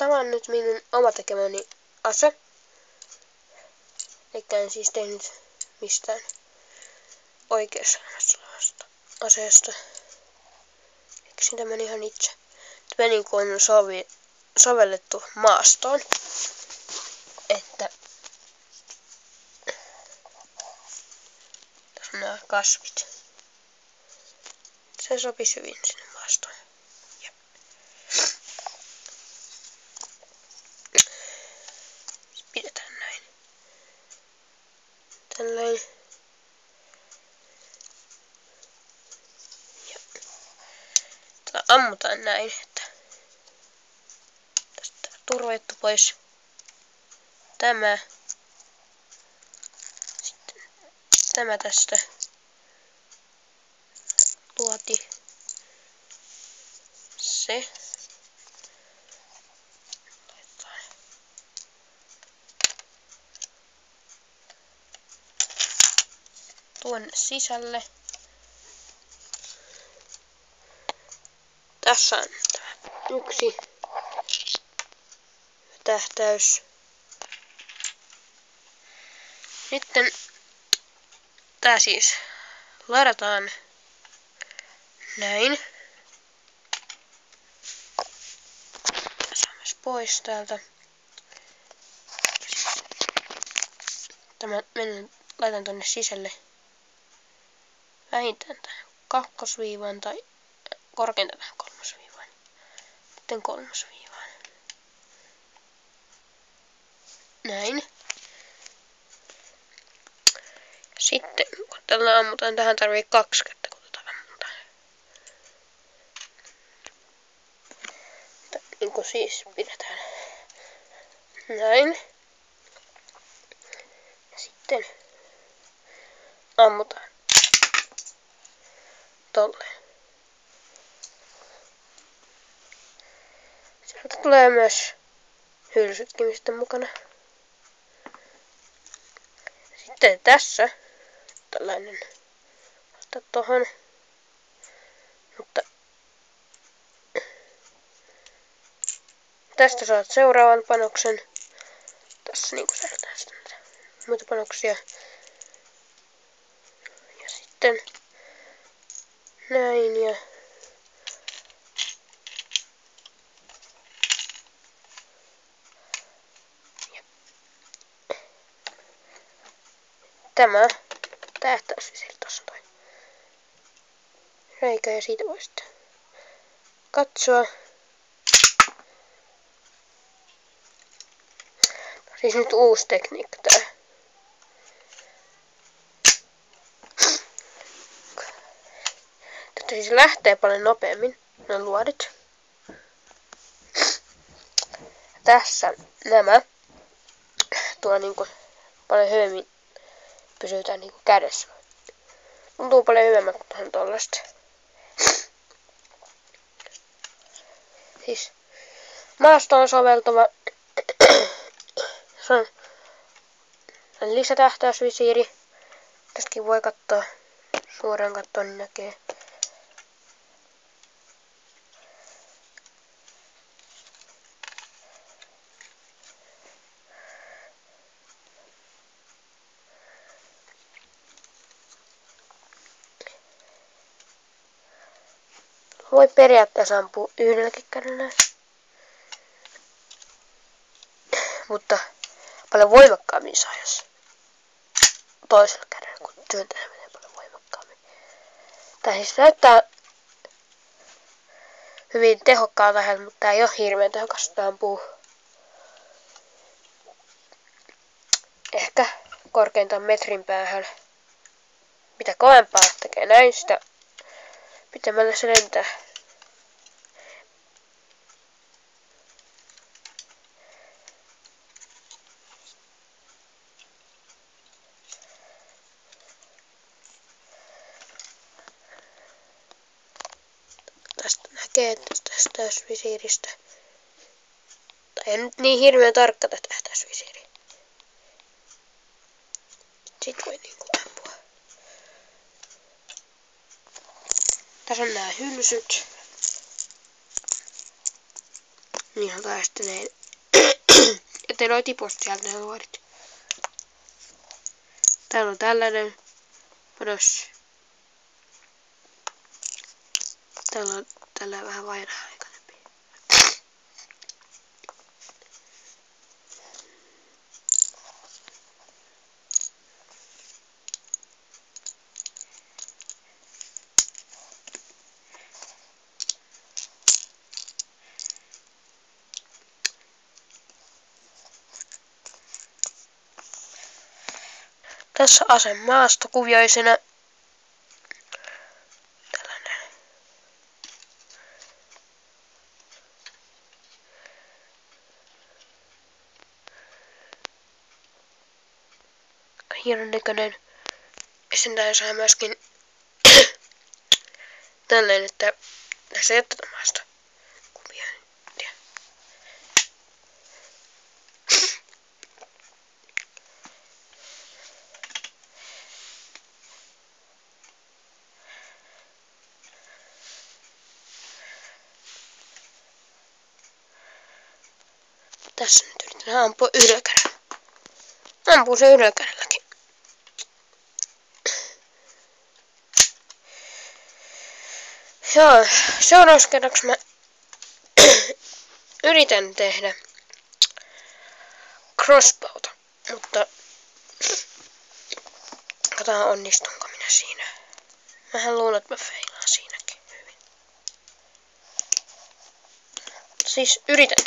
tämä on nyt minun oma tekemäni ase. Eikä en siis tehnyt mistään oikeassa aseesta. Keksin tämän ihan itse. Tämä niin kuin on sovi, sovellettu maastoon. Että tässä on nämä kasvit. Se sopisi hyvin sinne maastoon. Jep. Pidetään näin. Tällainen. Ja tätä ammutaan näin, että tästä turvajuttu pois. Tämä. Sitten tämä tästä. Luoti. Se. Tuonne sisälle. Tässä on tämä yksi tähtäys. Sitten tää siis ladataan näin. Tässä on myös pois täältä. Tämä menen, laitan tonne sisälle vähintään tähän kakkosviivaan tai korkeintaan tähän kolmosviivaan. Sitten kolmosviivaan. Näin. Sitten kun tällä ammutaan, tähän tarvii kaksi kättä, kun tätä ammutaan. Niin kuin siis pidetään. Näin. Sitten ammutaan tolle. Sieltä tulee myös hylsytkin sitten mukana. Sitten tässä tällainen ottaa tohon. Mutta tästä saat seuraavan panoksen. Tässä niinku säädetään sitten muita panoksia. Ja sitten näin ja tämä tähtäysvisiri tuossa toi reikä ja siitä voi sitten katsoa. Siis nyt uusi tekniikka tää. Mutta siis lähtee paljon nopeammin, ne luodit. Tässä nämä tuo niinku paljon hyvemmin pysytään niinku kädessä. Tuntuu paljon hyvemmän kuin tuohon tollasta. Siis maastoon soveltuva se on lisätähtäysvisiiri. Tästäkin voi katsoa suoraan katsoa, niin näkee Voi periaatteessa ampua yhdelläkin kädellä. Mutta paljon voimakkaammin saa, jos toisella kädellä, kun työntää menee paljon voimakkaammin. Tämä siis näyttää hyvin tehokkaalta, mutta tämä ei ole hirveän tehokasta ampuu. Ehkä korkeintaan metrin päähän. Mitä kovempaa tekee näin, sitä pitämällä se lentää. Tästä näkee, tästä täysvisiiristä. Tai ei nyt niin hirveän tarkka tätä täysvisiiri. Sitten voi niinku Tässä on nämä hylsyt. Niin tai sitten ne... Että ne tiposta sieltä ne luodit. Täällä on tällainen pödös. Täällä on tällä vähän vaihdaa Tässä ase maastokuvioisena. Tällainen. Hienon näköinen. Ja sen saa myöskin tällainen, että tässä ei ole maasta. Tässä nyt yritetään ampua yläkärällä. Ampuu se yläkärälläkin. Joo, seuraavaksi kerraksi mä yritän tehdä crossbowta, mutta katsotaan onnistunko minä siinä. Mähän luulen, että mä feilaan siinäkin hyvin. Siis yritän.